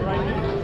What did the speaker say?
right now.